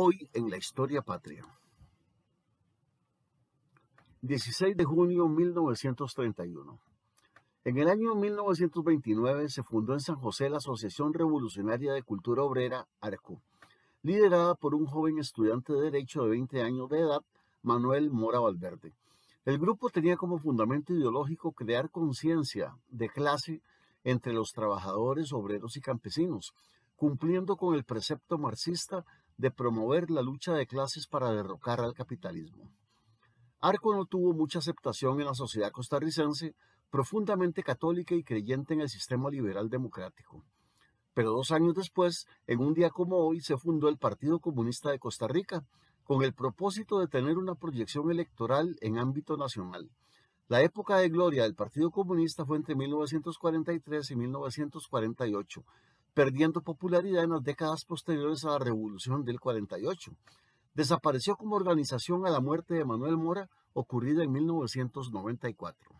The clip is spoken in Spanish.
Hoy en la historia patria. 16 de junio de 1931. En el año 1929 se fundó en San José la Asociación Revolucionaria de Cultura Obrera, ARCO, liderada por un joven estudiante de Derecho de 20 años de edad, Manuel Mora Valverde. El grupo tenía como fundamento ideológico crear conciencia de clase entre los trabajadores, obreros y campesinos, cumpliendo con el precepto marxista de promover la lucha de clases para derrocar al capitalismo. Arco no tuvo mucha aceptación en la sociedad costarricense, profundamente católica y creyente en el sistema liberal democrático. Pero dos años después, en un día como hoy, se fundó el Partido Comunista de Costa Rica, con el propósito de tener una proyección electoral en ámbito nacional. La época de gloria del Partido Comunista fue entre 1943 y 1948, perdiendo popularidad en las décadas posteriores a la Revolución del 48. Desapareció como organización a la muerte de Manuel Mora, ocurrida en 1994.